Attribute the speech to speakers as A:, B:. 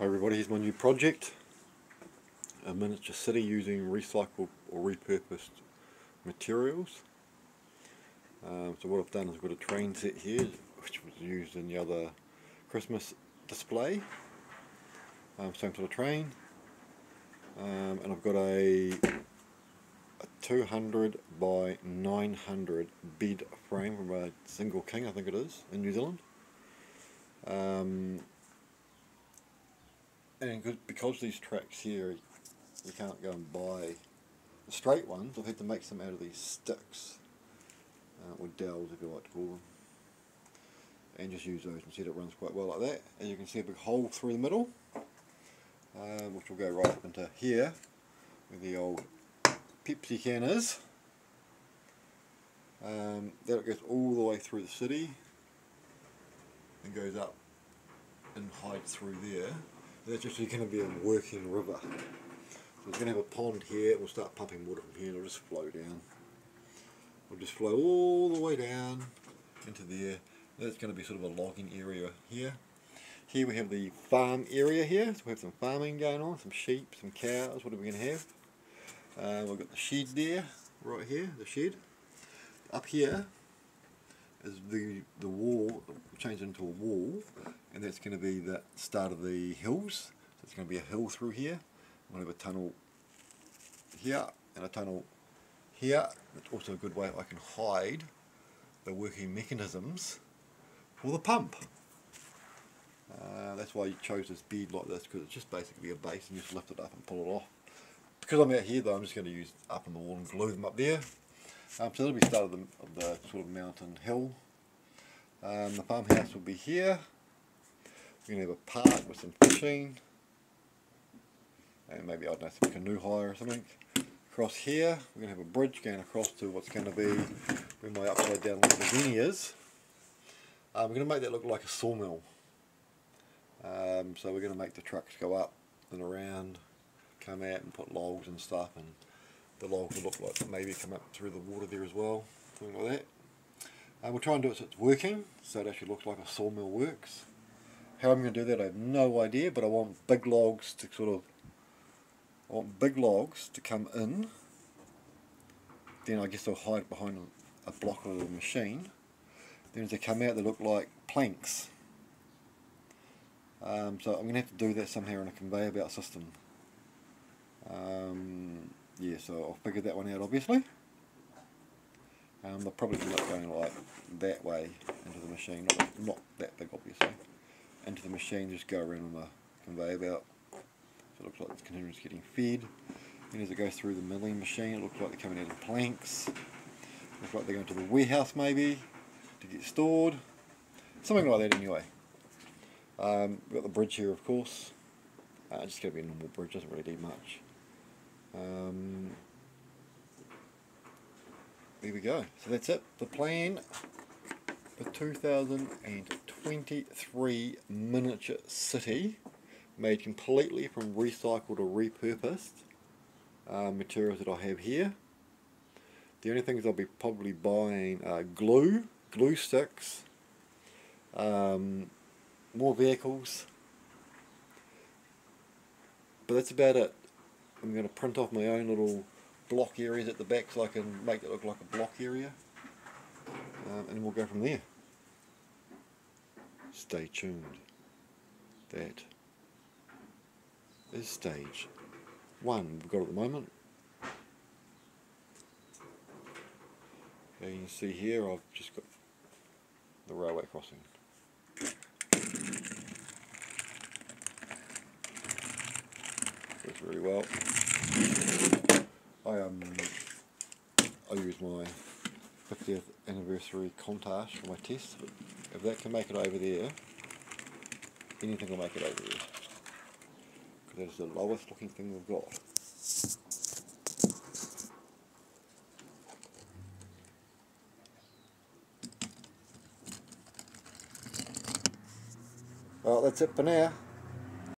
A: Hi everybody, here's my new project. A miniature city using recycled or repurposed materials. Um, so what I've done is I've got a train set here, which was used in the other Christmas display. Um, same sort of train. Um, and I've got a, a 200 by 900 bed frame from a single king, I think it is, in New Zealand. Um, and because these tracks here you can't go and buy the straight ones I've had to make some out of these sticks uh, or dowels if you like to call them. And just use those instead it runs quite well like that. As you can see a big hole through the middle uh, which will go right up into here where the old Pepsi can is. Um, that goes all the way through the city and goes up and hides through there that's actually going to be a working river. So it's going to have a pond here, we'll start pumping water from here and it'll just flow down. It'll just flow all the way down into there. That's going to be sort of a logging area here. Here we have the farm area here, so we have some farming going on, some sheep, some cows, what are we going to have? Uh, we've got the shed there, right here, the shed. Up here is the, the wall, changed into a wall, and that's going to be the start of the hills. So it's going to be a hill through here. I'm going to have a tunnel here and a tunnel here. It's also a good way I can hide the working mechanisms for the pump. Uh, that's why you chose this bead like this because it's just basically a base and you just lift it up and pull it off. Because I'm out here though I'm just going to use up on the wall and glue them up there. Um, so that'll be start of the, of the sort of mountain hill. Um, the farmhouse will be here. We're going to have a park with some fishing. And maybe, I don't know, some canoe hire or something. Across here, we're going to have a bridge going across to what's going to be where my upside down Lamborghini is. Um, we're going to make that look like a sawmill. Um, so we're going to make the trucks go up and around, come out and put logs and stuff and the logs will look like maybe come up through the water there as well, something like that. Uh, we'll try and do it so it's working, so it actually looks like a sawmill works. How I'm going to do that I have no idea, but I want big logs to sort of, I want big logs to come in, then I guess they'll hide behind a block of the machine. Then as they come out they look like planks. Um, so I'm going to have to do that somehow in a conveyor belt system. Um, so I'll figure that one out obviously. Um, they'll probably end up going like that way into the machine, not, not that big obviously, into the machine, just go around on the conveyor belt. So it looks like the container is getting fed. And as it goes through the milling machine, it looks like they're coming out of planks. Looks like they're going to the warehouse maybe to get stored. Something like that anyway. Um, we've got the bridge here of course. Uh, just going to be a normal bridge, doesn't really do much. Um, there we go. So that's it. The plan for 2023 miniature city made completely from recycled or repurposed uh, materials that I have here. The only things I'll be probably buying are glue, glue sticks, um, more vehicles, but that's about it. I'm going to print off my own little block areas at the back so I can make it look like a block area um, and we'll go from there. Stay tuned. That is stage one we've got at the moment. And you can see here I've just got the railway crossing. Works really well. I um I use my 50th anniversary Countach for my test. If that can make it over there, anything will make it over there. Because that is the lowest looking thing we've got. Well, that's it for now.